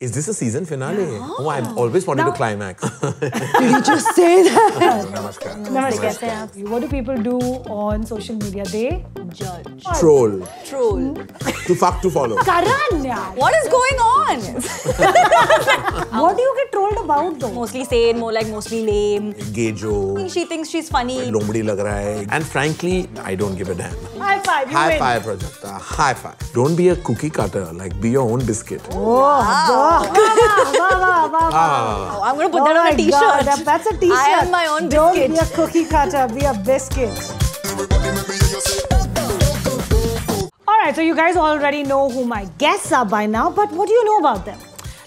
Is this a season finale? Oh, I've always wanted Now- to climax. Did you just say that? Namaskar. Namaste. What do people do on social media? They Judge. Troll. Troll. To fuck to follow. Karan. What is going on? What do you get trolled about though? mostly sane, more like mostly lame. Gay joke. She thinks she's funny. Lombadi lag raha hai. And frankly, I don't give a damn. High five, you High win. five, Prajakta. High five. Don't be a cookie cutter. Like, be your own biscuit. Oh, wow, wow, wow, wow, wow. Oh, I'm gonna put Oh that on a oh t-shirt. That's a t-shirt. I am my own Don't biscuit. be a cookie cutter, be a biscuit. Alright, so you guys already know who my guests are by now, but what do you know about them?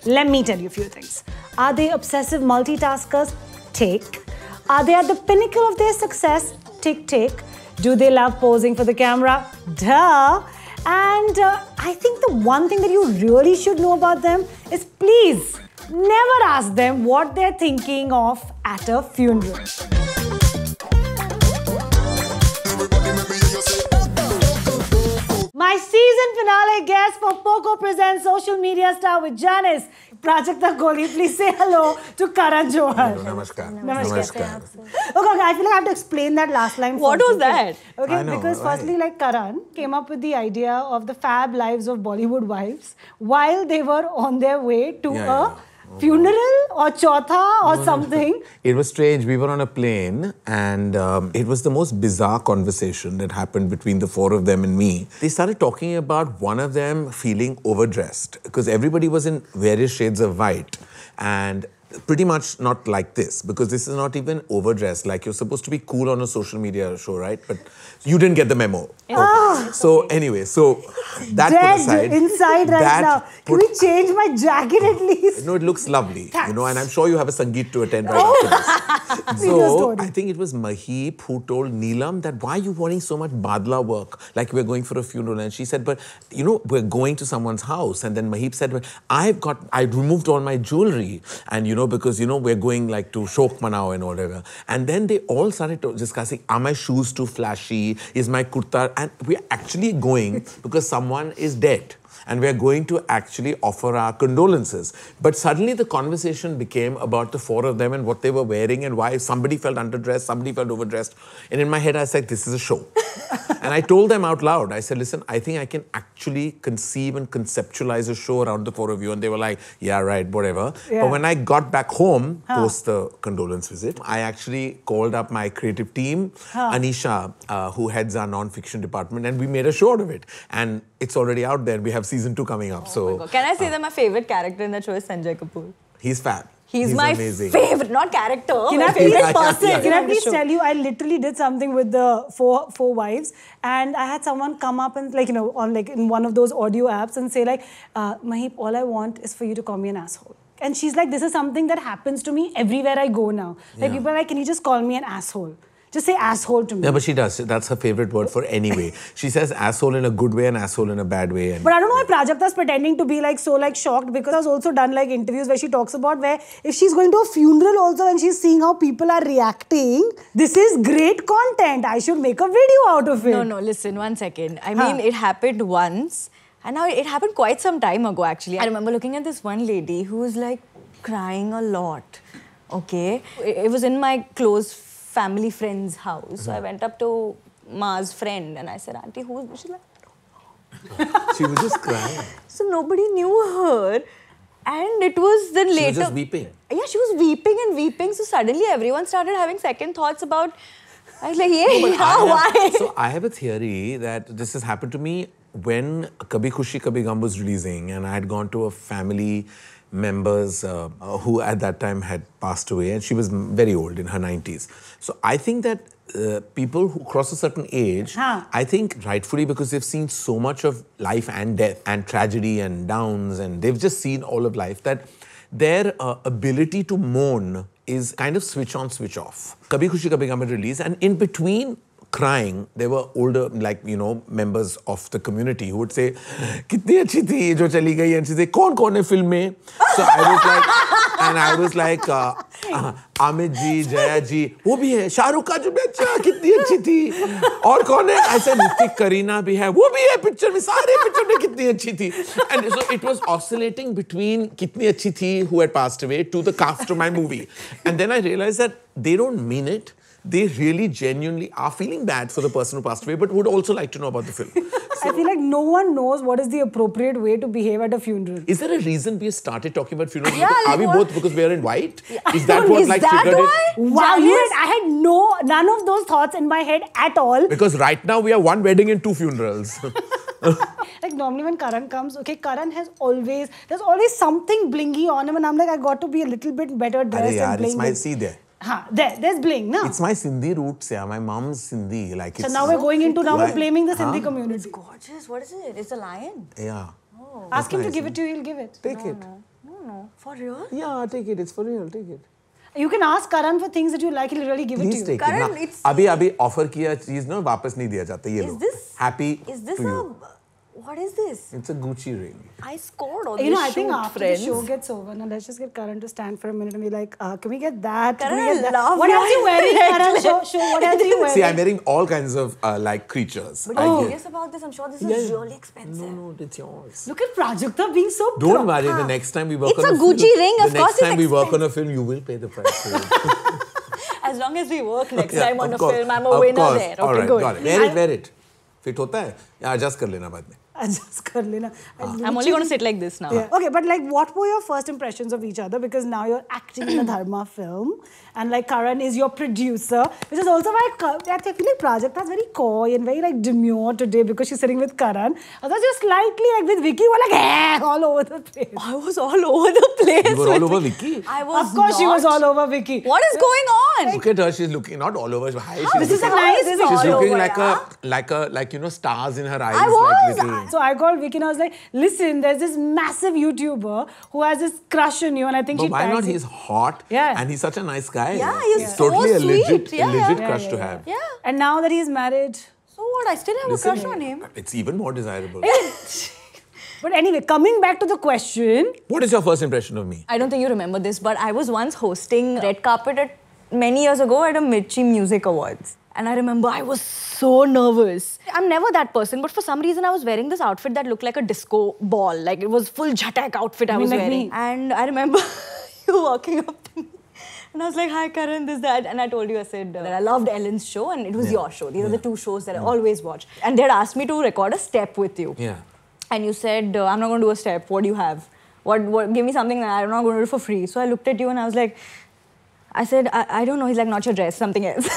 Let me tell you a few things. Are they obsessive multitaskers? Tick. Are they at the pinnacle of their success? Tick, tick. Do they love posing for the camera? Duh. And uh, I think the one thing that you really should know about them is please never ask them what they're thinking of at a funeral. My season finale guest for Poco Presents Social Media Star with Janice, Prajakta Koli. Please say hello to Karan Johar. Namaskar. Namaskar. Okay, okay, I feel like I have to explain that last line. What was that? Okay, I know, because why? firstly, like Karan came up with the idea of the fab lives of Bollywood wives while they were on their way to Yeah, a yeah. Funeral or chotha or something. It was strange. We were on a plane, and um, it was the most bizarre conversation that happened between the four of them and me. They started talking about one of them feeling overdressed because everybody was in various shades of white and pretty much not like this because this is not even overdressed. Like you're supposed to be cool on a social media show, right? But you didn't get the memo. Okay. Ah. So anyway, so that put Dead aside, inside right that now. Can we change my jacket at least? no, it looks lovely, you know, and I'm sure you have a Sangeet to attend right Oh. after this. So. I think it was Maheep who told Neelam that why are you wanting so much badla work? Like we're going for a funeral, and she said, but you know, we're going to someone's house, and then Maheep said, well, I've got, I removed all my jewelry, and you know, because you know we're going like to Shok Manao and whatever, and then they all started discussing, are my shoes too flashy? Is my kurta? And we're actually going because someone is dead and we're going to actually offer our condolences. But suddenly the conversation became about the four of them and what they were wearing and why somebody felt underdressed, somebody felt overdressed. And in my head, I said, This is a show. and I told them out loud, I said, Listen, I think I can actually conceive and conceptualize a show around the four of you. And they were like, Yeah, right, whatever. Yeah. But when I got back home post the condolence visit, I actually called up my creative team, Anisha, uh, who heads our non-fiction department, and we made a show out of it. And it's already out there. We have season two coming up. so Can I say that my favorite character in that show is Sanjay Kapoor? he's fab. He's, my amazing. favorite, not character. Can I favorite please, yeah, person. yeah. can I please tell you, I literally did something with the four four wives, and I had someone come up and like you know on like in one of those audio apps and say like, uh, Maheep, all I want is for you to call me an asshole. And she's like, this is something that happens to me everywhere I go now. Like Yeah. people are like, can you just call me an asshole? Just say asshole to me. Yeah, but she does. That's her favorite word for anyway. she says asshole in a good way and asshole in a bad way. And But I don't know why Prajakta's pretending to be like so like shocked because I've also done like interviews where she talks about where if she's going to a funeral also and she's seeing how people are reacting, this is great content. I should make a video out of it. No, no, listen, one second. I Huh. mean, it happened once, and now it happened quite some time ago, actually. I remember looking at this one lady who was like crying a lot. Okay. It it was in my close family friend's house. So I went up to Ma's friend and I said, Auntie, who's. She's like, she was just crying. so nobody knew her. And it was then She later. was just weeping. Yeah, she was weeping and weeping. So suddenly everyone started having second thoughts about. I was like, yeah, how, I have- why? So I have a theory that this has happened to me when Kabhi Khushi Kabhie Gham was releasing, and I had gone to a family members uh, uh, who at that time had passed away, and she was very old in her 90s. So I think that. Uh, people who cross a certain age, Huh. I think rightfully because they've seen so much of life and death and tragedy and downs, and they've just seen all of life that their uh, ability to mourn is kind of switch on, switch off. Kabhi Khushi Kabhie Gham release, and in between crying, there were older, like, you know, members of the community who would say, कितनी अच्छी थी ये जो चली गई and she say, कौन कौन है फिल्म में? So I was like, and I was like, uh, uh, Amit ji, Jaya जी, वो भी है, शाहरुख का जो बच्चा कितनी अच्छी थी, और कौन है? I said, ऋतिक करीना भी है, वो भी है पिक्चर में, सारे पिक्चर में कितनी अच्छी थी. And so it was oscillating between कितनी अच्छी थी who had passed away to the cast of my movie. And then I realized that they don't mean it. They really genuinely are feeling bad for the person who passed away, but would also like to know about the film. I feel like no one knows what is the appropriate way to behave at a funeral. Is there a reason we started talking about funerals? Yeah, Because- are we like both because we are in white? Is that Is what like that triggered why? it? Wow, you had, I had no none of those thoughts in my head at all. Because right now we are one wedding and two funerals. Like normally when Karan comes, okay, Karan has always there's always something blingy on him, and I'm like, I got to be a little bit better dressed Arey yaar, and it's bling. my see there. Huh, there, there's bling, no? It's my Sindhi roots, yeah. My mom's Sindhi, like so now we're going into now we're blaming the Sindhi Huh? community. It's Gorgeous. What is it? It's a lion. Yeah. Oh. Ask him to give it to you, he'll give it. Take no, it. No, no. no. For real? Yeah, take it. It's for real. Take it. You can ask Karan for things that you like, he'll really give it Please to you. take Karan, it. ना, it's- अभी अभी offer किया चीज़ ना वापस नहीं दिया जाता ये Is लो. this- Happy Is what is this? It's a Gucci ring. I scored all you this. You know, I think after friends. the show gets over, now let's just get Karan to stand for a minute and be like, uh, can we get that? Karan, get that? Love what else you wearing? Karan, show, show, what else you wearing? See, I'm wearing all kinds of uh, like creatures. But I'm curious about this. I'm sure this is really expensive. No, no, it's yours. Look at Prajakta being so. Don't worry. The next time we work it's on a Gucci film, ring. Of the next time we work on a film, you will pay the price for it. as long as we work next time on a film, I'm a winner course. there. Okay, good. Wear it, wear it. Fit? Hota hai? या adjust कर लेना बाद Adjust kar lena. I'm only going to sit like this now. Yeah. Okay, but like, what were your first impressions of each other? Because now you're acting in a Dharma film, and like Karan is your producer, which is also why Ka- I feel like Prajakta is very coy and very like demure today because she's sitting with Karan. Others just slightly like with Vicky, were like eh, all over the place. I was all over the place. You were all over. Vicky. I was. Of course, she was all over Vicky. What is going on? Look at her. She's looking not all over. Hi, she's This is a looking, nice. This is Vicky. she's looking over, like yeah? a like a like you know stars in her eyes. I was. Like little. So I called Vicky and I was like, listen, there's this massive YouTuber who has this crush on you, and I think But she why not? you. He's hot. Yeah. And he's such a nice guy. Yeah, he's It's so totally a legit, sweet. a Yeah, legit yeah. crush Yeah, to yeah, have. Yeah. And now that he's married. So what? I still have Listen, a crush on him. It's even more desirable. But anyway, coming back to the question, what is your first impression of me? I don't think you remember this, but I was once hosting red carpet at many years ago at a Mirchi Music Awards. And I remember I was so nervous. I'm never that person, but for some reason I was wearing this outfit that looked like a disco ball. Like it was full jhatak outfit I mean was like wearing. me. And I remember you walking up to me. And I was like, hi Karan, this, that. And I told you, I said uh, that I loved Ellen's show and it was your show. These are the two shows that I always watch. And they had asked me to record a step with you. Yeah. And you said, uh, I'm not going to do a step. What do you have? What, what, give me something that I'm not going to do it for free. So I looked at you and I was like, I said, I, I don't know. He's like, not your dress, something else.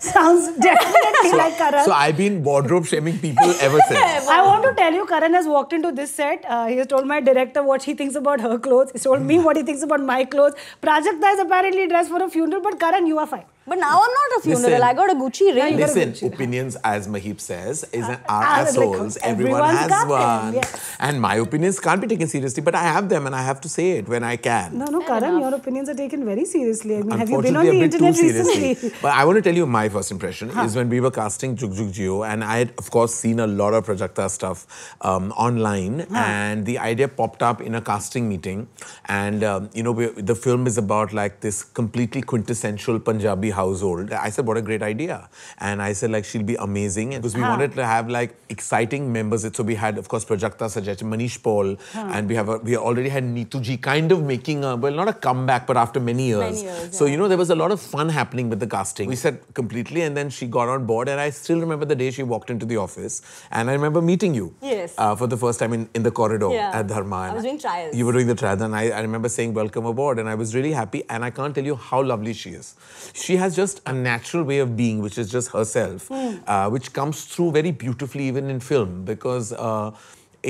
sounds definitely like Karan. So I've been wardrobe shaming people ever since. I want to tell you, Karan has walked into this set. Uh, he has told my director what he thinks about her clothes. He's told me what he thinks about my clothes. Prajakta is apparently dressed for a funeral, but Karan, you are fine. But now I'm not a funeral. Listen. I got a Gucci ring. you got a Listen, Gucci. opinions, as Maheep says, is an, are like, assholes. Everyone has one. yes. And my opinions can't be taken seriously, but I have them and I have to say it when I can. No, no, Karan, your opinions are taken very seriously. I mean, have you been on the a too internet seriously. recently? but I want to tell you my first impression is when we were casting Jugjugg Jeeyo, and I had, of course, seen a lot of Prajakta stuff um, online, and the idea popped up in a casting meeting. And, um, you know, we, the film is about like this completely quintessential Punjabi household. I said, what a great idea. And I said, like, she'll be amazing. Because we wanted to have like exciting members. So we had, of course, Prajakta suggested Manish Paul, and we have a, we already had Neetu ji kind of making a, well, not a comeback, but after many years. Many years, So, you know, there was a lot of fun happening with the casting. We said completely, and then she got on board. And I still remember the day she walked into the office. And I remember meeting you Yes. uh, for the first time in, in the corridor Yeah. at Dharma. I was doing trials. You were doing the trials. And I, I remember saying, Welcome aboard. And I was really happy. And I can't tell you how lovely she is. She has just a natural way of being, which is just herself, Hmm. uh, which comes through very beautifully even in film because. Uh,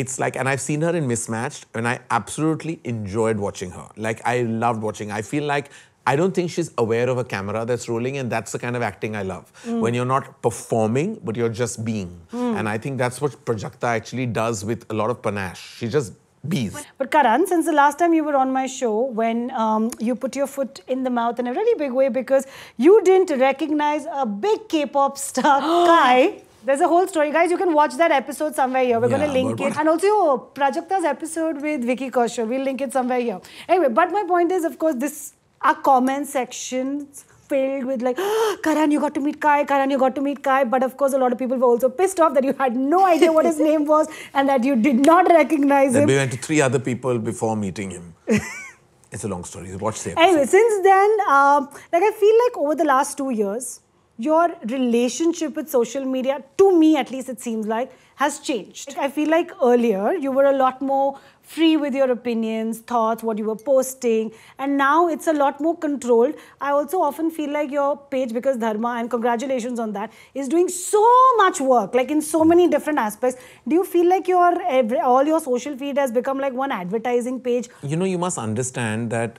it's like, and I've seen her in Mismatched, and I absolutely enjoyed watching her. Like, I loved watching. I feel like I don't think she's aware of a camera that's rolling, and that's the kind of acting I love. When you're not performing, but you're just being. And I think that's what Prajakta actually does with a lot of panache. She just bees. But Karan, since the last time you were on my show, when um, you put your foot in the mouth in a really big way because you didn't recognize a big K-pop star, Kai. There's a whole story, guys. You can watch that episode somewhere here. We're going to link it, and also Prajakta's episode with Vicky Kaushal. We'll link it somewhere here. Anyway, but my point is, of course, this our comment sections filled with like, Karan, you got to meet Kai. Karan, you got to meet Kai. But of course, a lot of people were also pissed off that you had no idea what his name was and that you did not recognize Then him. we went to three other people before meeting him. it's a long story. Watch the episode. Anyway, since then, um, like I feel like over the last two years, your relationship with social media, to me at least, it seems like, has changed. Like, I feel like earlier you were a lot more free with your opinions, thoughts, what you were posting, and now it's a lot more controlled. I also often feel like your page, because Dharma, and congratulations on that, is doing so much work, like in so many different aspects. Do you feel like your every, all your social feed has become like one advertising page? you know, you must understand that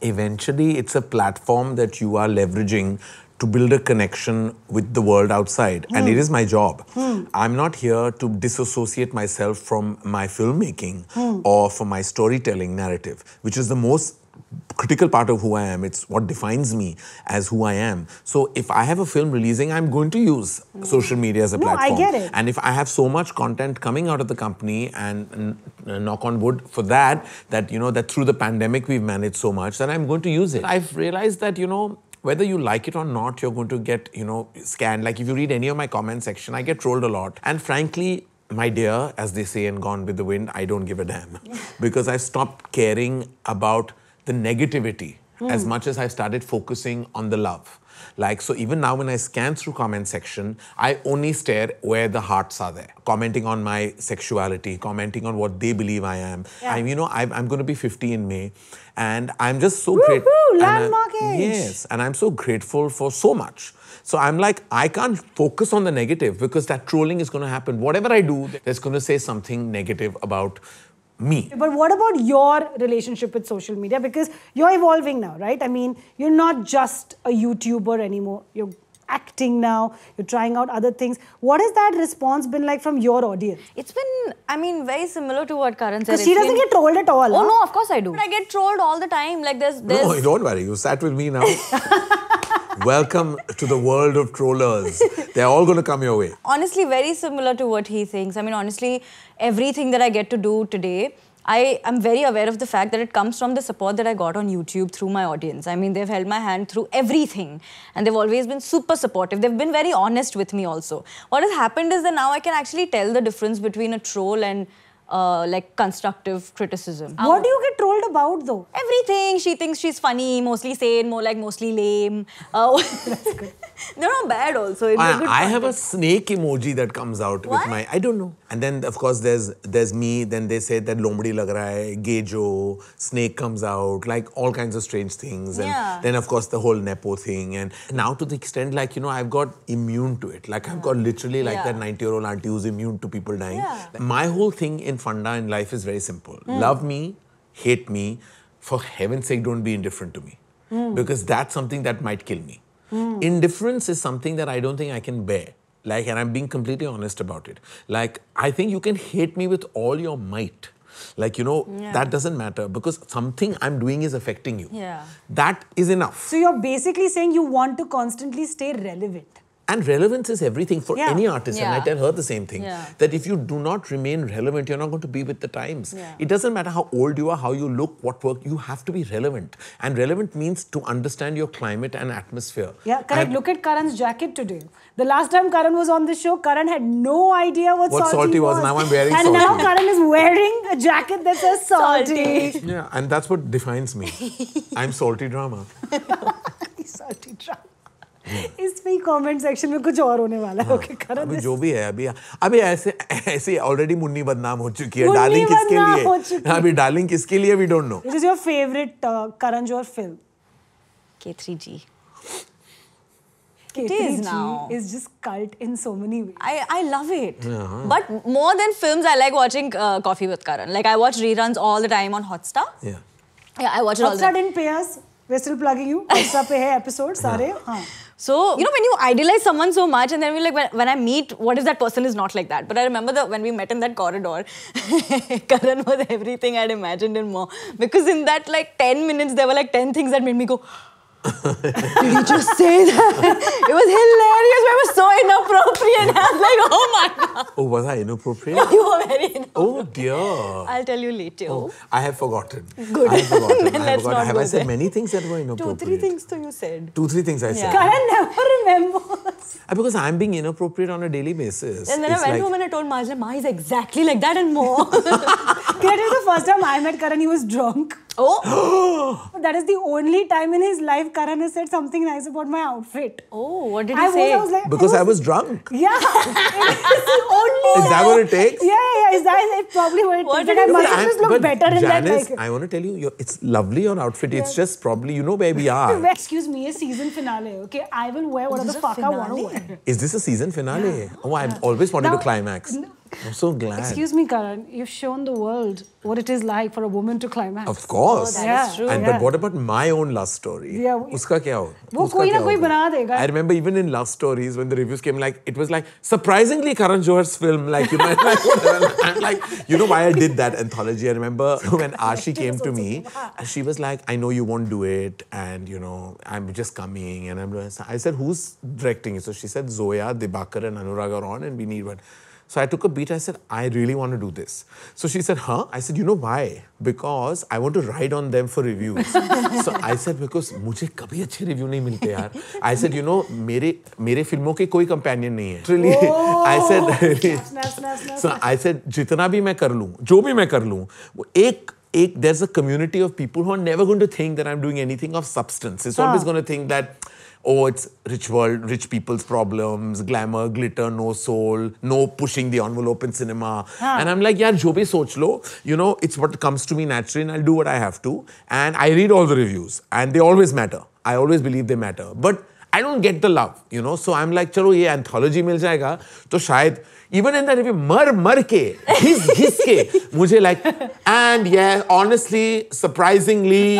eventually it's a platform that you are leveraging to build a connection with the world outside. And it is my job. I'm not here to disassociate myself from my filmmaking or from my storytelling narrative, which is the most critical part of who I am. It's what defines me as who I am. So if I have a film releasing, I'm going to use social media as a No, I platform. get it. And if I have so much content coming out of the company, and, and, knock on wood for that, that you know that through the pandemic we've managed so much, then I'm going to use it. I've realized that you know whether you like it or not, you're going to get you know scanned. Like if you read any of my comment section, I get trolled a lot, and frankly. My dear, as they say in Gone with the Wind, I don't give a damn. because I've stopped caring about the negativity hmm. as much as I started focusing on the love. Like, so even now when I scan through comment section, I only stare where the hearts are there. Commenting on my sexuality, commenting on what they believe I am. Yeah. I'm, you know, I'm, I'm going to be 50 in May. And I'm just so grateful. landmark age. Yes. And I'm so grateful for so much. So I'm like, I can't focus on the negative because that trolling is going to happen. Whatever I do, that's going to say something negative about me. But what about your relationship with social media? Because you're evolving now, right? I mean, you're not just a YouTuber anymore. You're acting now. You're trying out other things. What has that response been like from your audience? It's been, I mean, very similar to what Karan said. Because she It's doesn't been- get trolled at all. Oh huh? no, of course I do. But I get trolled all the time. Like there's, there's No, don't worry. You sat with me now. Welcome to the world of trollers. They're all going to come your way. honestly very similar to what he thinks. I mean, honestly, everything that I get to do today, I am very aware of the fact that it comes from the support that I got on YouTube through my audience. I mean, they've held my hand through everything and they've always been super supportive. They've been very honest with me also. What has happened is that now I can actually tell the difference between a troll and uh, like constructive criticism. What do you get trolled about though? Everything. She thinks she's funny, mostly sane, more like mostly lame. Uh, They're not bad also. It's I, I have a snake emoji that comes out What? with my I don't know. And then of course there's there's me. Then they say that lombadi lag raha hai, gejo, snake comes out, like all kinds of strange things. And Yeah. then of course the whole nepo thing. And now to the extent like you know I've got immune to it. Like I've got literally like Yeah. that 90 year old auntie who's immune to people dying. Yeah. My whole thing in Funda in life is very simple. Hmm. Love me, hate me. For heaven's sake, don't be indifferent to me. Hmm. Because that's something that might kill me. Mm. Indifference is something that I don't think I can bear. Like, and I'm being completely honest about it. Like, I think you can hate me with all your might. Like, you know, Yeah. that doesn't matter because something I'm doing is affecting you. Yeah. That is enough. So you're basically saying you want to constantly stay relevant. And relevance is everything for Yeah. any artist. And I tell her the same thing Yeah. that if you do not remain relevant, you're not going to be with the times. Yeah. It doesn't matter how old you are, how you look, what work, you have to be relevant. And relevant means to understand your climate and atmosphere. Yeah, correct. And Look at Karan's jacket today. The last time Karan was on the show, Karan had no idea what, What salty was. Now I'm wearing salty. and now. Karan is wearing a jacket that says salty. Salty. Yeah, and that's what defines me. I'm salty drama. salty drama. इसमें comment section में कुछ और होने वाला है okay करण अभी जो भी है अभी अभी ऐसे ऐसे ऑलरेडी मुन्नी बदनाम हो चुकी है मुन्नी डार्लिंग किसके बदनाम हो चुकी लिए अभी डार्लिंग किसके लिए we don't know is your favorite uh, Karan Johar film? K3G. K3G is now. is just cult in so many ways. I, I love it. But more than films, I like watching uh, Coffee with Karan. Like I watch reruns all the time on Hotstar. Yeah. Yeah, I watch it all the time. Hotstar didn't pay us. We're still plugging you. Hotstar पे है episode सारे हाँ. So, you know, when you idealize someone so much, and then we're like, when, when I meet, what if that person is not like that? But I remember that when we met in that corridor, Karan was everything I'd imagined and more. Because in that like 10 minutes, there were like 10 things that made me go, did you just say that? It was hilarious. It was so inappropriate. I was like, oh my god. Oh, was I inappropriate? You were very inappropriate. Oh dear. I'll tell you later. Oh, I have forgotten. Good. I have forgotten. Then I have let's forgotten. not Have I said there. many things that were inappropriate? Two, three things to you said. Two, three things I said. Yeah. Karan never remembers. Uh, Because I'm being inappropriate on a daily basis. And then It's I went like- home and I told Majla, Ma is exactly like that and more. Tell you the first time I met Karan, he was drunk. Oh, That is the only time in his life Karan has said something nice about my outfit. oh, what did he I was, say? I was like, because it I was drunk. Yeah, it's the only. Is that what it takes? Yeah, yeah, yeah. Is that it's probably what it What takes? did I he must say? have just looked better in that. Janice, Like, I want to tell you, your, it's lovely your outfit. It's just probably, you know where we are. excuse me, a season finale. Okay, I will wear whatever This the is a fuck I want to wear. Is this a season finale? Oh, I've always wanted Now- to climax. I'm so glad. Excuse me, Karan. You've shown the world what it is like for a woman to climax. Of course. Oh, that Yeah, is true. And yeah. but what about my own love story? Yeah, we- Uska kya ho? वो Uska कोई ना kya कोई होगा? बना देगा। I remember even in love stories when the reviews came, like it was like surprisingly Karan Johar's film, like you know, and like, whatever. I'm like you know why I did that anthology. I remember when Ashi came to me, and she was like, I know you won't do it, and you know I'm just coming, and I'm. I said, who's directing it? So she said Zoya, Dibakar, and Anurag are on, and we need one. So I took a beat. I said, I really want to do this. So she said, huh? I said, you know why? Because I want to write on them for reviews. so I said, because मुझे कभी अच्छे review नहीं मिलते यार. I said, you know, मेरे मेरे फिल्मों के कोई companion नहीं है. Literally, I said, snap, snap, snap, so I said, जितना भी मैं कर लूँ, जो भी मैं कर लूँ, वो एक एक there's a community of people who are never going to think that I'm doing anything of substance. It's always Ah. going to think that oh, it's rich world, rich people's problems, glamour, glitter, no soul, no pushing the envelope in cinema. And I'm like, yeah, jo bhi soch lo, you know, it's what comes to me naturally and I'll do what I have to. And I read all the reviews and they always matter. I always believe they matter. But I don't get the love, you know. So I'm like, चलो ये anthology मिल जाएगा तो शायद even in that review मर मर के घिस घिस के मुझे like and yeah honestly surprisingly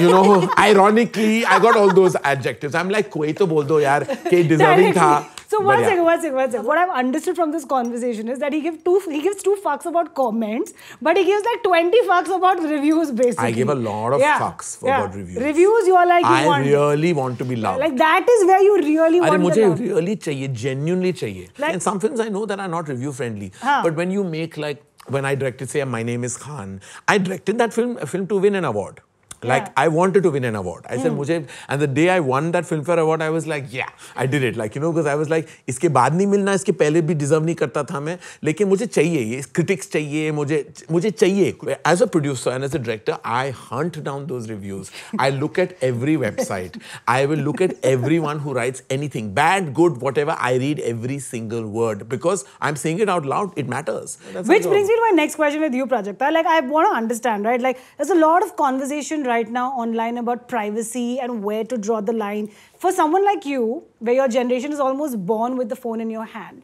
you know ironically I got all those adjectives I'm like कोई तो बोल दो यार कि deserving था So But one yeah. second, one second, one second. What I've understood from this conversation is that he gives two he gives two fucks about comments, but he gives like twenty fucks about reviews basically. I give a lot of Yeah, fucks for yeah. about reviews. Reviews, you are like you I want really want to be loved like that is where you really अरे want मुझे the love. really चाहिए genuinely चाहिए Like- and some films I know that are not review friendly हाँ. but when you make like when I directed say My Name is Khan I directed that film a film to win an award like Yeah. Hmm. I wanted to win an award I said मुझे and the day I won that Filmfare award I was like yeah I did it like you know because I was like इसके बाद नहीं मिलना इसके पहले भी deserve नहीं करता था मैं लेकिन मुझे चाहिए ये critics चाहिए मुझे मुझे चाहिए as a producer and as a director I hunt down those reviews I look at every website I will look at everyone who writes anything bad good whatever I read every single word because I'm saying it out loud it matters That's my Which job. brings me to my next question with you, Prajakta. Like, I want to understand, right? Like, there's a lot of conversation right now online about privacy and where to draw the line. For someone like you, where your generation is almost born with the phone in your hand,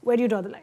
where do you draw the line?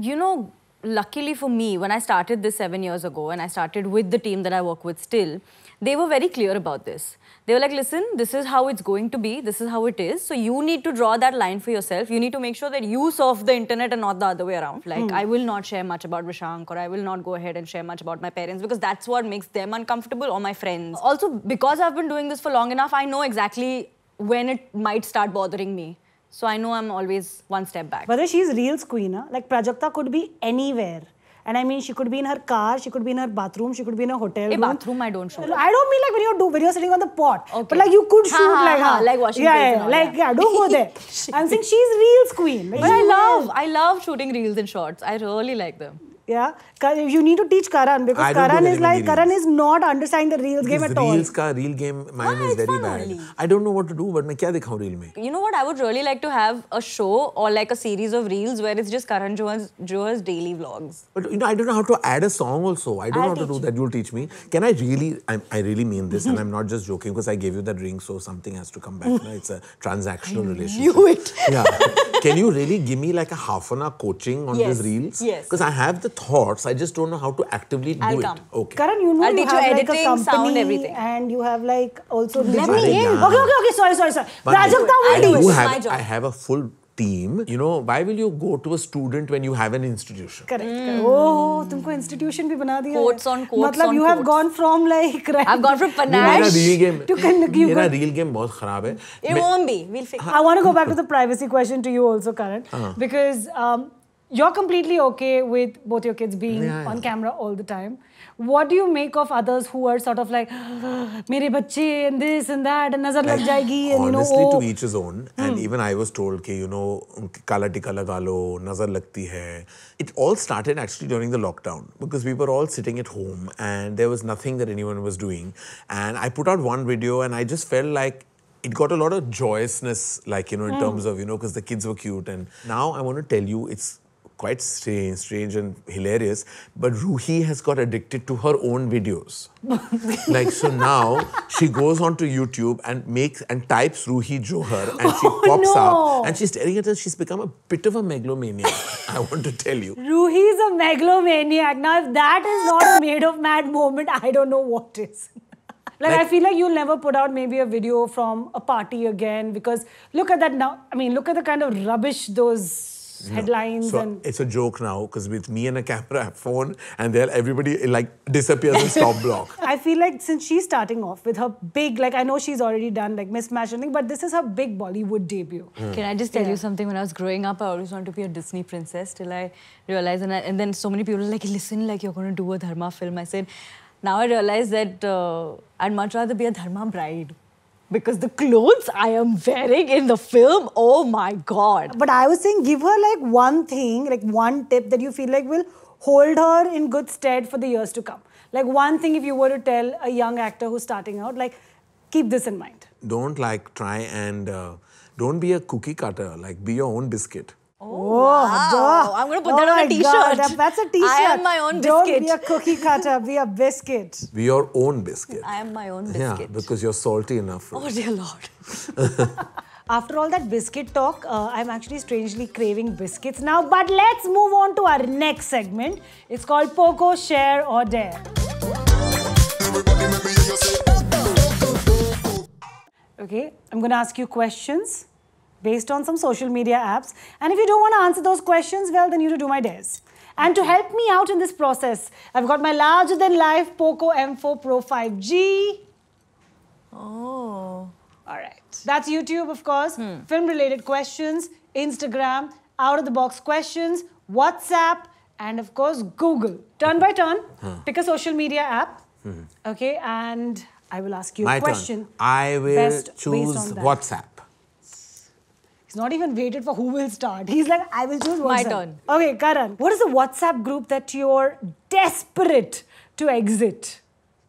you know, luckily for me, when I started this seven years ago and I started with the team that I work with still, they were very clear about this. They were like, listen, this is how it's going to be, this is how it is. So you need to draw that line for yourself. You need to make sure that you surf the internet and not the other way around. Like, hmm. I will not share much about Vrishank or I will not go ahead and share much about my parents because that's what makes them uncomfortable or my friends. Also, because I've been doing this for long enough, I know exactly when it might start bothering me. So I know I'm always one step back. Whether she's real queen, huh? like Prajakta could be anywhere. And I mean, she could be in her car, she could be in her bathroom, she could be in a hotel A room. bathroom I don't shoot. I don't mean like when you're do, when you're sitting on the pot, Okay. but like you could shoot Ha, like ha, like washing yeah, yeah, all, like yeah. yeah, don't go there. I'm saying she's Reels queen. But I love. I love shooting reels and shorts. I really like them. Yeah, Ka- you need to teach Karan because I don't do Karan very is like many Karan reels. is not understanding the reels game This at all. reels का real game mine Why? is It's very fun bad only. I don't know what to do but मैं क्या दिखाऊं reel में You know what? I would really like to have a show or like a series of reels where it's just Karan Johar's, Johar's daily vlogs. But you know, I don't know how to add a song also. I don't I'll know how to teach do you. that. You'll teach me. Can I really, I, I really mean this and I'm not just joking because I gave you that ring so something has to come back. no? It's a transactional relationship. knew it. yeah. Can you really give me like a half an hour coaching on Yes, these reels? yes. Because I have the thoughts. I just don't know how to actively do I'll it. come. Okay. Karan, you know I'll you teach you have like a editing, company sound, everything. and you have like also Let digital- me in. Okay, okay, okay. Sorry, sorry, sorry. But Prajakta I will do do it. do it. It's have, my job. I have a full team. You know, why will you go to a student when you have an institution? Correct. correct. Oh, तुमको institution भी बना दिया है। Quotes on quotes मतलब on you have quotes. gone from like right I've gone from वो मेरा panache. real game to con- you मेरा got- real game बहुत खराब है It मैं- won't be. We'll fix I want to go back to the privacy question to you also, Karan, Uh-huh. because um, you're completely okay with both your kids being yeah, on yeah. camera all the time. What do you make of others who are sort of like, mere bache and this and that and nazar like, lag jayegi and you know. Honestly, oh. to each his own. Hmm. And even I was told, that you know, kala tika laga lo, nazar lagti hai. It all started actually during the lockdown because we were all sitting at home and there was nothing that anyone was doing. And I put out one video and I just felt like it got a lot of joyousness, like, you know, in mm. terms of, you know, because the kids were cute. And now I want to tell you, it's quite strange, strange and hilarious. But Ruhi has got addicted to her own videos. like so now she goes onto YouTube and makes and types Ruhi Johar and she Oh, pops no. up and she's staring at her. She's become a bit of a megalomaniac. I want to tell you. Ruhi is a megalomaniac. Now, if that is not a made of mad moment, I don't know what is. Like, I feel like you'll never put out maybe a video from a party again because look at that now. I mean, look at the kind of rubbish those headlines So and. it's a joke now because with me and a camera phone and there everybody like disappears and stop block. I feel like since she's starting off with her big, like I know she's already done like Mismatch and thing, but this is her big Bollywood debut. Can I just tell Yeah. you something? When I was growing up, I always wanted to be a Disney princess till I realized, and, I, and then so many people were like, listen, like you're going to do a Dharma film. I said, now I realize that uh, I'd much rather be a Dharma bride. Because the clothes I am wearing in the film, oh my God. But I was saying, give her like one thing, like one tip that you feel like will hold her in good stead for the years to come. Like one thing, if you were to tell a young actor who's starting out, like keep this in mind. Don't like try and uh, don't be a cookie cutter. Like be your own biscuit. Oh, wow. duh. I'm gonna put Oh that on a my t-shirt. That's a t-shirt. I am my own Don't biscuit. be a cookie cutter, be a biscuit. Be your own biscuit. I am my own biscuit. Yeah, biscuit. because you're salty enough. for oh dear Lord. After all that biscuit talk, uh, I'm actually strangely craving biscuits now. But let's move on to our next segment. It's called Poco Share or Dare. Okay, I'm going to ask you questions based on some social media apps. And if you don't want to answer those questions, well, then you to do my dares. And to help me out in this process, I've got my larger than life Poco M4 Pro 5G. Oh. All right. That's YouTube, of course. Hmm. Film related questions, Instagram, out of the box questions, WhatsApp, and of course, Google. Turn by turn, pick a social media app. Hmm. Okay, and I will ask you My a question. turn. I will best choose. WhatsApp. He's not even waited for who will start. He's like, I will choose WhatsApp. My turn. Okay, Karan, what is the WhatsApp group that you're desperate to exit?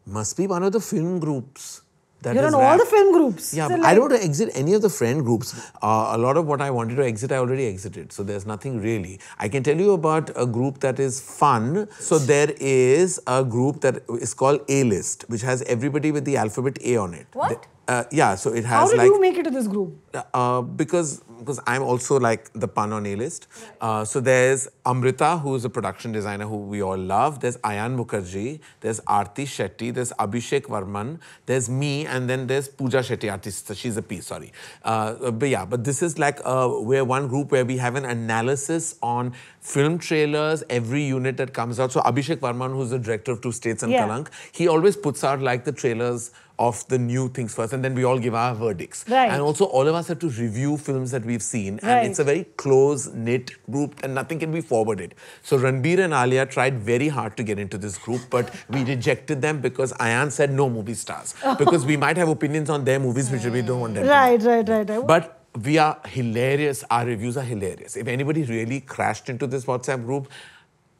Must be one of the film groups. that You're is on all the film groups. Yeah, So, but I don't want to exit any of the friend groups. Uh, a lot of what I wanted to exit, I already exited. So there's nothing really. I can tell you about a group that is fun. So there is a group that is called A List, which has everybody with the alphabet A on it. What? The- uh, yeah, so it has How did like. you make it to this group? Uh, because because I'm also like the pun on A list. Uh, so there's Amrita, who's a production designer who we all love. There's Ayan Mukherjee. There's Aarti Shetty. There's Abhishek Varman. There's me, and then there's Pooja Shetty, artist. She's a P, sorry. Uh, but yeah, but this is like uh, we're one group where we have an analysis on film trailers, every unit that comes out. So Abhishek Varman, who's the director of Two States and Yeah. Kalank, he always puts out like the trailers of the new things first, and then we all give our verdicts. Right. And also, all of us have to review films that we've seen, and Right. it's a very close knit group, and nothing can be forwarded. So Ranbir and Alia tried very hard to get into this group, but we rejected them because Ayan said no movie stars because we might have opinions on their movies which we don't want them. to Right, right, right, right. but we are hilarious. Our reviews are hilarious. If anybody really crashed into this WhatsApp group,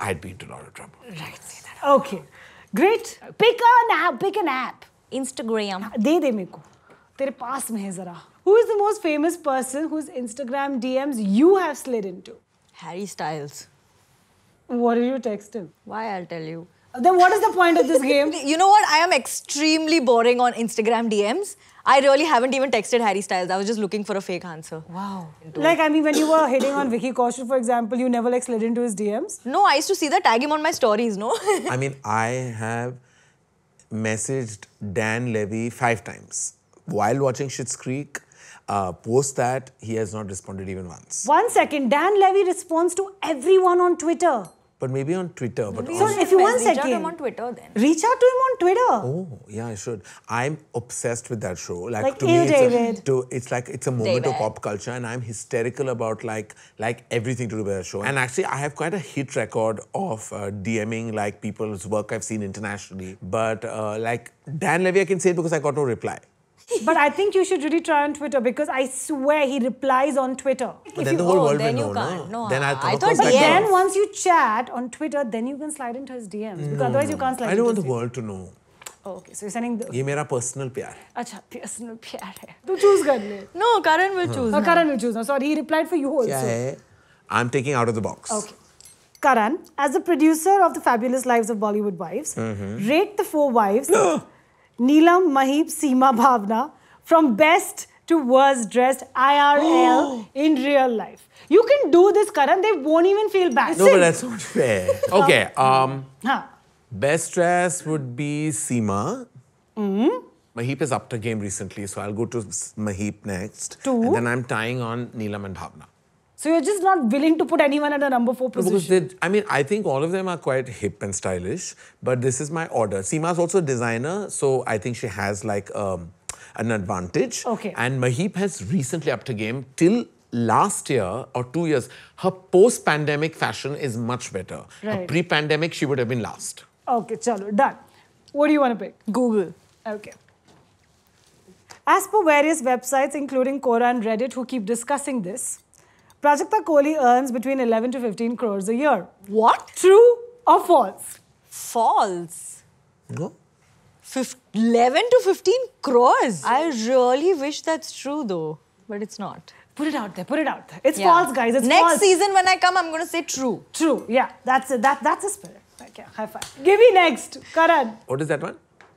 I'd be into a lot of trouble. Right. Okay, great. Pick an app. Pick an app. Instagram. दे दे मेरे को तेरे पास में है जरा Who is the most famous person whose Instagram DMs you have slid into? Harry Styles. What did you text him? Why I'll tell you. Then what is the point of this game? You know what? I am extremely boring on Instagram DMs. I really haven't even texted Harry Styles. I was just looking for a fake answer. Wow. Like, I mean, when you were hitting on Vicky Kaushal, for example, you never like slid into his DMs? No, I used to see that, tag him on my stories, no? I mean, I have messaged Dan Levy five times while watching Schitt's Creek. Uh, post that, he has not responded even once. One second, Dan Levy responds to everyone on Twitter. But maybe on Twitter. But So on, if you one Reach out to him on Twitter then. reach out to him on Twitter. Oh, yeah, I should. I'm obsessed with that show. Like, Like to Il me, it's, a, David. to, it's like it's a moment of pop culture, and I'm hysterical about like like everything to do with that show. And actually, I have quite a hit record of uh, DMing like people's work I've seen internationally. But uh, like Dan Levy, I can say it because I got no reply But I think you should really try on Twitter because I swear he replies on Twitter. But then the whole oh, world then will you know, can't. no? No, Then I'll come I across thought that But Yeah. then girl. once you chat on Twitter, then you can slide into his DMs. because otherwise you can't slide I don't want into the his world to know. Oh, okay, so you're sending the... ये मेरा personal प्यार है. अच्छा, personal प्यार है. तू choose कर ले. No, Karan will choose. Oh, Karan will choose now. Sorry, he replied for you also. क्या है? I'm taking out of the box. Okay. Karan, as the producer of the Fabulous Lives of Bollywood Wives, Mm-hmm. rate the four wives Neelam, Maheep, Seema, Bhavna from best to worst dressed IRL in real life. You can do this, Karan. They won't even feel bad. No, but that's not fair. Okay. Um, Huh. best dress would be Seema. Mm-hmm. Maheep is upped her game recently, so I'll go to S- Maheep next. Two. And then I'm tying on Neelam and Bhavna. So you're just not willing to put anyone at a number four No, because they, I mean, I think all of them are quite hip and stylish, but this is my order. Seema's also a designer, so I think she has like um, an advantage. Okay. And Maheep has recently upped her game. Till last year or two years, her post-pandemic fashion is much better. Right. pre-pandemic, she would have been last. Okay, chalo, done. What do you want to pick? Google. Okay. As per various websites, including Quora and Reddit, who keep discussing this, Prajakta Koli earns between 11 to 15 crores a year. What? True or false? False. No? Fif- 11 to 15 crores. I really wish that's true though, but it's not. Put it out there. Put it out there. It's Yeah. false, guys. It's Next false. season when I come, I'm going to say true. True. Yeah, that's it. That, that's a spirit. Okay, high five. Give me next. Karan. What is that one?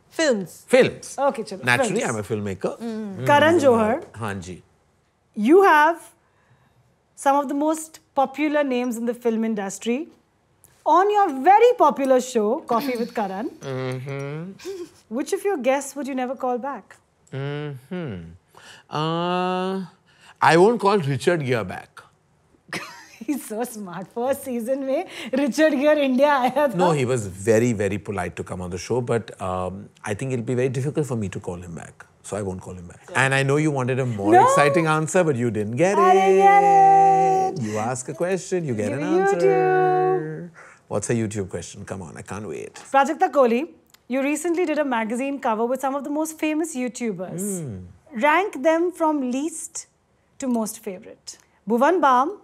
Films. Films. Okay, chalo. Naturally, films. I'm a filmmaker. Mm. Karan Johar. Hanji. You have some of the most popular names in the film industry. On your very popular show, Coffee with Karan, which of your guests would you never call back? Uh, I won't call Richard Gere back. He's so smart. First season में Richard Gere India आया था. No, he was very, very polite to come on the show, but um, I think it'll be very difficult for me to call him back. So I won't call him back. And I know you wanted a more No. exciting answer, but you didn't get I it. didn't get it. You ask a question, you get Give an me answer. What's a YouTube question? Come on, I can't wait. Prajakta Koli, you recently did a magazine cover with some of the most famous YouTubers. Hmm. Rank them from least to most favorite. Bhuvan Bam,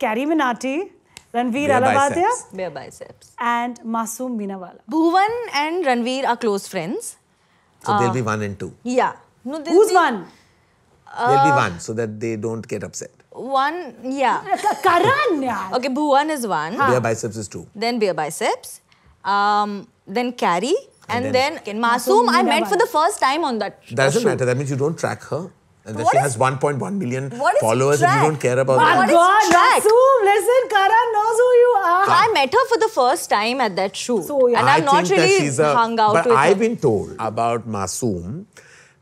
CarryMinati, Ranveer Bare Allahbadia, biceps. Bare biceps. and Masoom Minawala. Bhuvan and Ranveer are close friends. So there'll be one and two. Yeah. No, Who's they- one? there'll be one so that they don't get upset. One, yeah. Karan, yaar. Okay, Bhuvan is one. Their biceps is two. Then beer biceps. Um, then carry. And, And then, then- Masoom, I Masoom met for the first time on that That doesn't show. matter. That means you don't track her. And that What she is- has 1.1 million What is followers and you don't care about My What God, track? Masoom, listen, Karan knows who you are. I met her for the first time at that shoot. So, yeah. And I I've not really she's a- hung out but with I've her. been told about Masoom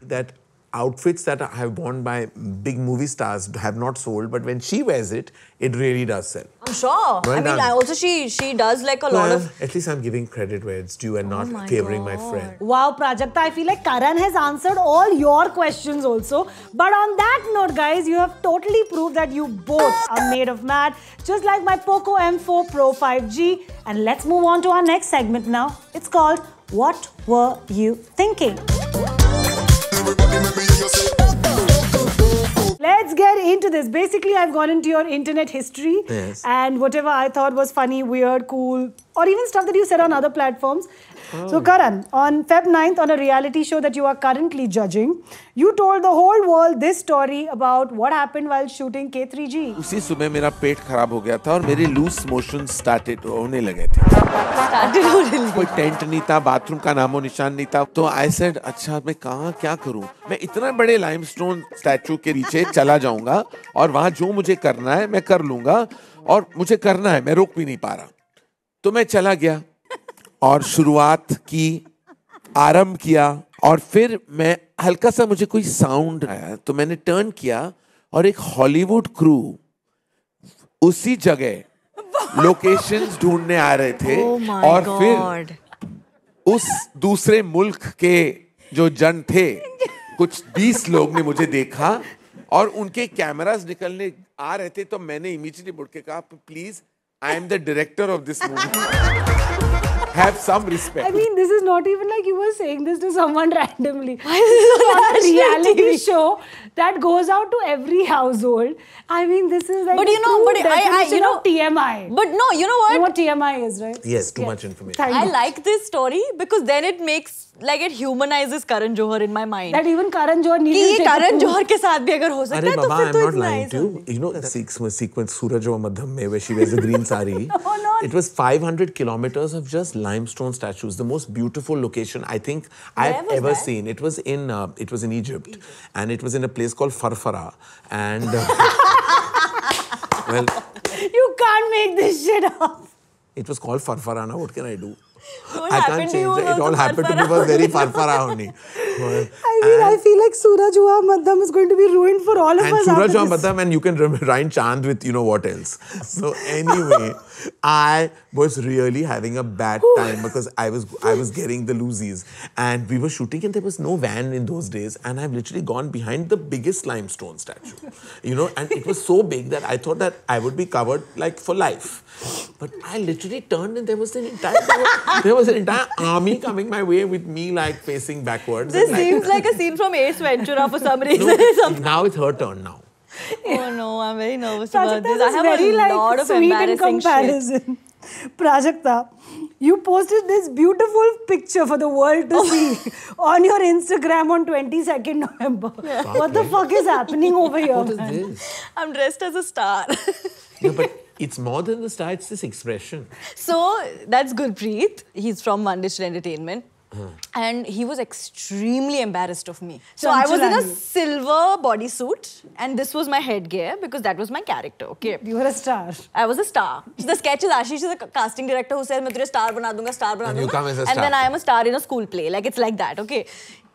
that outfits that I have worn by big movie stars have not sold, but when she wears it, it really does sell. I'm sure. Well I mean, done. I also she she does like a lot of. at least I'm giving credit where it's due and oh not Oh my favoring my friend. Wow, Prajakta, I feel like Karan has answered all your questions also. But on that note, guys, you have totally proved that you both are made of mad, just like my Poco M4 Pro 5G. And let's move on to our next segment now. It's called What Were You Thinking? Let's get into this. Basically, I've gone into your internet history Yes. and whatever I thought was funny, weird, cool, or even stuff that you said on other platforms. Oh. So, Karan, on Feb 9th, on a reality show that you are currently judging, you told the whole world this story about what happened while shooting K3G. उसी सुबह मेरा पेट खराब हो गया था और मेरे loose motion started होने लगे थे Started होने कोई टेंट नहीं था बाथरूम का नामो निशान नहीं था तो आई सेड अच्छा मैं कहाँ क्या करूँ मैं इतना बड़े लाइमस्टोन स्टैचू के नीचे चला जाऊँगा और वहाँ जो मुझे करना है मैं कर लूँगा और मुझे करना है मैं रोक भी नहीं पा रहा तो मैं चला गया और शुरुआत की आरंभ किया और फिर मैं हल्का सा मुझे कोई साउंड आया तो मैंने टर्न किया और एक हॉलीवुड क्रू उसी जगह लोकेशंस ढूँढने आ रहे थे Oh और फिर उस दूसरे मुल्क के जो जन थे कुछ बीस लोग ने मुझे देखा और उनके कैमरास निकलने आ रहे थे तो मैंने इमीडिएटली मुड़ के कहा please I'm the director of this movie. Movie have some I respect mean, this is not even like you were saying this to someone randomly. Why is this on on a national reality TV? show that goes out to every household. I mean, this is like But the you know, true but I- I- you definition know- of TMI. But no, you know you what? know what TMI is, right? Yes, too much information. Thank I you. like this story because then it makes like it humanizes Karan Johar in my mind. that even Karan Johar कि needed ये to take a Karan poo. जौहर के साथ भी अगर हो सकता Arey है तो Baba, फिर I'm तो not it's lying nice. to you. You know the sequence, sequence Suraj Aur Madham mein where she wears a green sari. Oh, no. It was 500 kilometers of just limestone statues. The most beautiful location I think I've ever that? seen. It was in uh, it was in Egypt, and it was in a place called Farfara. And uh, well, You can't make this shit up. it was called Farfara. Now what can I do? What I can't change it. It all happened to me was very Farfara only. I mean, I feel like Suraj Hua Maddham is going to be ruined for all of and us. Suraj Aur. Madham and you can rhyme chant with you know what else. So anyway, I was really having a bad time because I was I was getting the loosies and we were shooting and there was no van in those days and I've literally gone behind the biggest limestone statue, you know, and it was so big that I thought that I would be covered like for life. But I literally turned and there was an entire there was an entire army coming my way with me like facing backwards. This and, like, seems like a scene from Ace Ventura for some no, reason. Some- now it's her turn now. oh no, I'm very nervous about Prajakta this. I is have very a like lot of sweet in embarrassing shit. comparison. Prajakta, you posted this beautiful picture for the world Oh. to see on your Instagram on 22nd November. What the fuck is happening over here? What is man? this? I'm dressed as a star. Yeah, but it's more than the star, it's this expression. So that's Gurpreet. He's from Mandishra Entertainment. Uh. And he was extremely embarrassed of me. So I was in a silver bodysuit and this was my headgear because that was my character, okay? You were a star. I was a star. So the sketch is Ashish is a casting director who says, star bana dunga, star star, And you come as a star. And then I am a star in a school play. Like, it's like that, okay?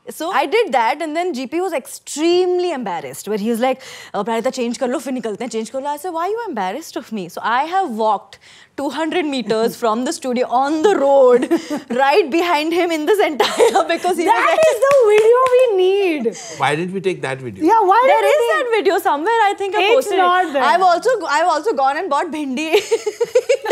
So I did that and then GP was extremely embarrassed where he was like, oh, change kar lo, fir nikalte change kar lo. I said, why are you embarrassed of me? So I have walked 200 meters from the studio on the road, right behind him in this entire because he that was is the video we need. Why didn't we take that video? Yeah, why? There is that video somewhere. I think I it's posted not it. There. I've also I've also gone and bought bhindi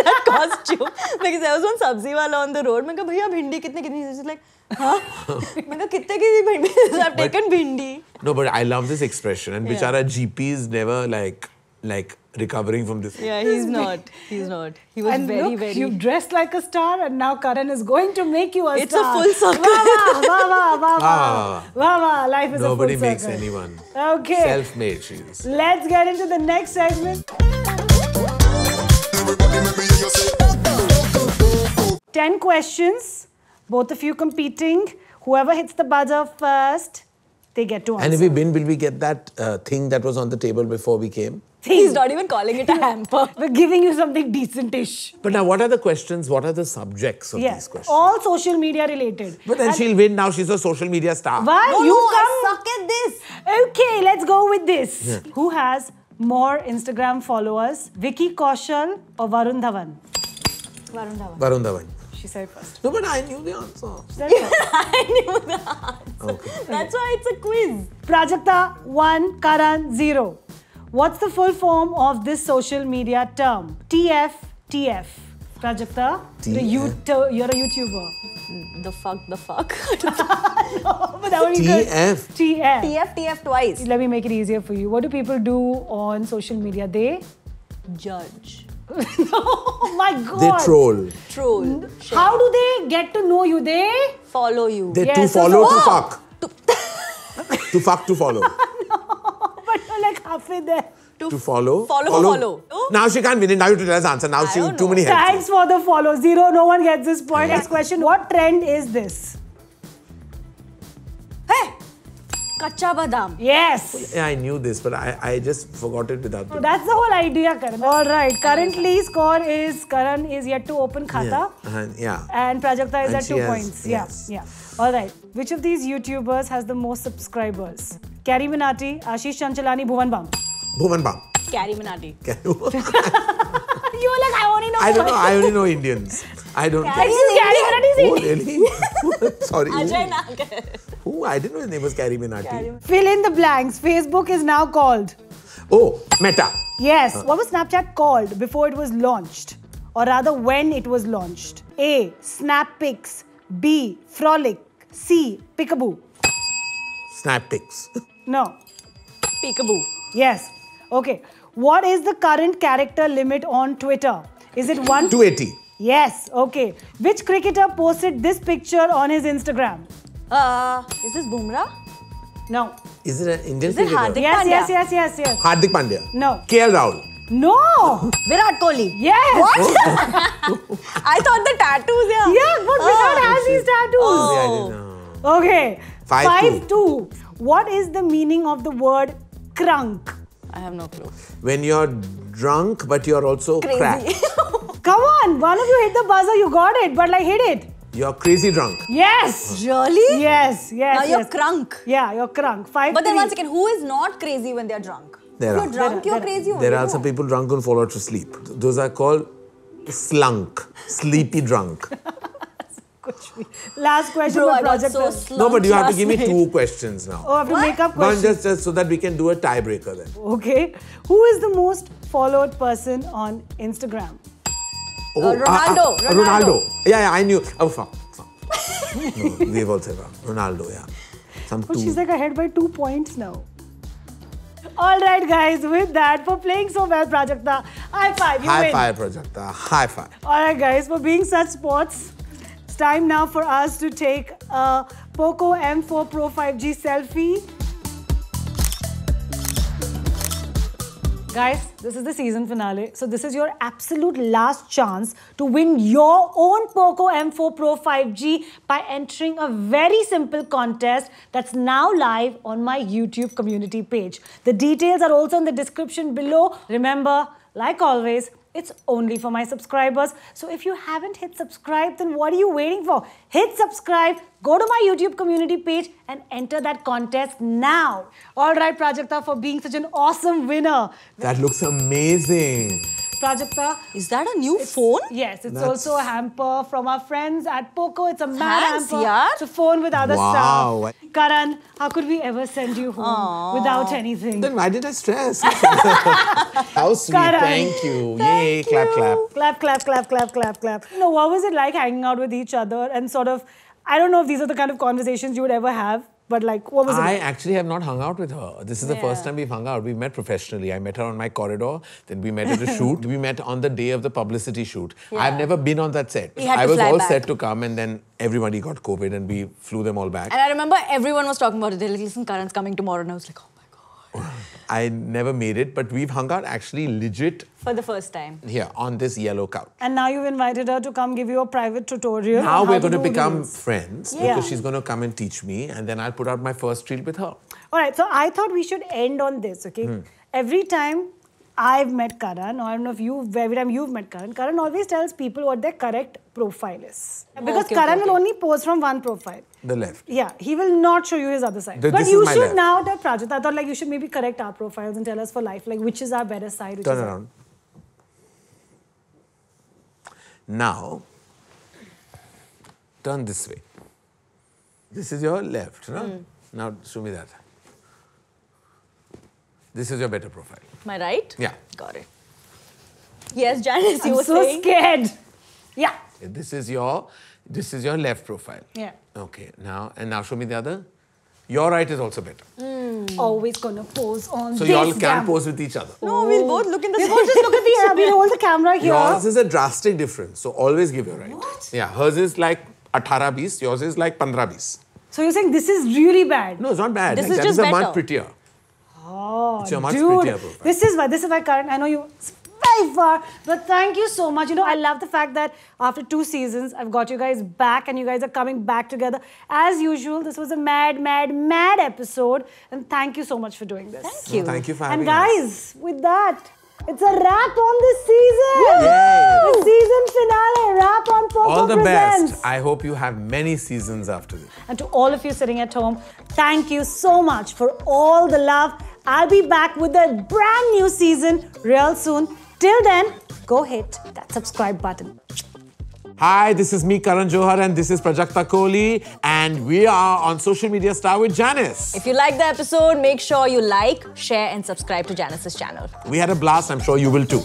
that costume because I was on sabzi wala on the road. I said, "Bhaiya, bhindi kitne kitne?" He's like. Huh? I've taken bhindi. No, but I love this expression. And yeah. Bichara GPs never like like recovering from this. Yeah, he's not. He's not. He was And very look, very. you dressed like a star, and now Karan is going to make you a star. It's a full circle. Wah, wah, wah, wah, wah, Wah, wah. Wah, wah. Life is Nobody a full makes circle. anyone. Okay. Self-made she is. Let's get into the next segment. 10 questions, both of you competing. Whoever hits the buzzer first, they get to answer. And if we win, will we get that uh, thing that was on the table before we came? He's not even calling it a hamper. We're giving you something decentish. But now, what are the questions? What are the subjects of these Yes, questions? all social media related. but then And she'll win now. She's a social media star. Why? No, you no, come. I suck at this. Okay, let's go with this. Who has more Instagram followers, Vicky Kaushal or Varun Dhawan? Varun Dhawan. Varun Dhawan. She said first. No, but I knew the answer. Said first. I knew that. That's why it's a quiz. Prajakta 1, Karan 0. What's the full form of this social media term? TF, TF. Prajakta, you- you're a YouTuber. The fuck, the fuck. no, but that would be good. TF. TF. TF, TF twice. Let me make it easier for you. What do people do on social media? They. Judge. oh my god. They troll. Troll. How do they get to know you? They. Follow you. They Yes, to so- follow to Oh! fuck. to fuck to follow. But you're like halfway there. to follow. Follow for follow. Oh. Now she can't win it. Now you have to tell us the answer. Now she too many helps. Thanks for the follow. Zero. No one gets this point. Next question. What trend is this? Hey! Kacha badam. Yes. Yeah, I knew this, but I, I just forgot it without. So that's the whole idea, Karan. All right. Currently, score is Karan is yet to open khata. Yeah. Uh, yeah. And Prajakta is And at two has- points. yes. Yeah, yeah. All right. Which of these YouTubers has the most subscribers? CarryMinati, Ashish Chanchlani, Bhuvan Bam. Bhuvan Bam. CarryMinati. Can you? You were like, I only know. I don't know. I only know Indians. I don't. This is CarryMinati's Oh, Indian. really? Sorry. Ajey Who? Nagar. Who? I didn't know his name was CarryMinati. Fill in the blanks. Facebook is now called. Oh, Meta. Yes. What was Snapchat called before it was launched? Or rather, when it was launched? A. Snap Pics. B. Frolic. C. Picaboo. Snap pics. No. Picaboo. Yes. Okay. What is the current character limit on Twitter? Is it one? 280. Yes. Okay. Which cricketer posted this picture on his Instagram? Uh, is this Bumrah? No. Is it an Indian Is it cricketer? Hardik? Yes, Pandya. yes, yes, yes, yes. Hardik Pandya. No. KL Rahul. No. Virat Kohli. Yes. What? I thought the tattoos, yeah. Yeah, but Virat Oh. has these tattoos. Yeah, I didn't know. Okay. Five Five two. What is the meaning of the word crunk? I have no clue. When you're drunk, but you're also Crazy. cracked. Come on, one of you hit the buzzer, you got it, but like hit it. You're crazy drunk. Yes. really? Yes, yes. Now you're yes. crunk. Yeah, you're crunk. Five. But then three. one second, who is not crazy when they're drunk? There if are. you're drunk, There you're there are. crazy. There are some people drunk who fall out to sleep. Those are called slunk, sleepy drunk. Kuch bhi. Last question Bro, for Project so Earth. No, but you have to give me last two questions now. Oh, I have to make up One questions. just, just so that we can do a tiebreaker then. Okay. Who is the most followed person on Instagram? Oh, Uh, Ronaldo, Ronaldo. Ronaldo. Yeah, yeah, I knew. Oh, fuck. fuck. no, we've all said wrong. Ronaldo, yeah. Some Oh, two. she's like ahead by two points now. All right, guys. With that, for playing so well, Prajakta, high five. You High win. five, Prajakta. High five. All right, guys. For being such sports, it's time now for us to take a Poco M4 Pro 5G selfie. Guys, this is the season finale. So, this is your absolute last chance to win your own Poco M4 Pro 5G by entering a very simple contest that's now live on my YouTube community page. The details are also in the description below. Remember, like always, it's only for my subscribers. So if you haven't hit subscribe, then what are you waiting for? Hit subscribe, go to my YouTube community page and enter that contest now. All right, Prajakta, for being such an awesome winner. That looks amazing. Prajakta, Is that a new phone? Yes, it's That's- also a hamper from our friends at Poco. It's a mad Thanks, hamper. yaar. It's a phone with other Wow. stuff. Karan, how could we ever send you home without anything? Then why did I stress? How sweet. Karan. Thank you. Yay. Clap, clap. Clap, clap, clap, clap, clap, clap. You know, what was it like hanging out with each other and sort of, I don't know if these are the kind of conversations you would ever have, but like, what was it I like? actually have not hung out with her. This is the first time we've hung out. We met professionally. I met her on my corridor. Then we met at a shoot. We met on the day of the publicity shoot. I've never been on that set. I was all back. set to come, and then everybody got COVID, and we flew them all back. And I remember everyone was talking about it. They're like, listen, Karan's coming tomorrow. And I was like, oh my God. I never made it, but we've hung out actually legit For the first time. here on this yellow couch. And now you've invited her to come give you a private tutorial. Now how we're going to do become reels. friends Yeah. because she's going to come and teach me, and then I'll put out my first reel with her. All right, so I thought we should end on this, okay? Hmm. Every time I've met Karan, or I don't know if you, every time you've met Karan, Karan always tells people what their correct profile is. Because okay, Karan okay, will only post from one profile. The left. Yeah, he will not show you his other side. Th- but you should left. now tell Prajakta. I thought like you should maybe correct our profiles and tell us for life, like which is our better side. Which Turn is our- around. Now, turn this way. This is your left, no? Hmm. Now, show me that. This is your better profile. My right? Yeah. Got it. Yes, Janice, you I'm were so saying. scared. Yeah. This is your, this is your left profile. Yeah. Okay, now, and now show me the other. Your right is also better. Always gonna pose on So this you all can cam- pose with each other. No, we'll both look in the We same. both just look at the uh, we hold the camera here. Yours is a drastic difference. So always give your right. What? Yeah, hers is like 18 bees, yours is like 15 bees. So you're saying this is really bad? No, it's not bad. This like, is that just is a much prettier. Oh, It's a much dude. prettier profile. This is why this is why Karan. I know you very far, but thank you so much. You know, I love the fact that after two seasons, I've got you guys back, and you guys are coming back together as usual. This was a mad, mad, mad episode, and thank you so much for doing this. Thank you. Thank you for And having us. guys, with that, it's a wrap on this season. The season finale, wrap on Poco All the Presents. best. I hope you have many seasons after this. And to all of you sitting at home, thank you so much for all the love. I'll be back with a brand new season real soon. Till then, go hit that subscribe button. Hi, this is me, Karan Johar, and this is Prajakta Koli, and we are on social media star with Janice. If you like the episode, make sure you like, share, and subscribe to Janice's channel. We had a blast, I'm sure you will too.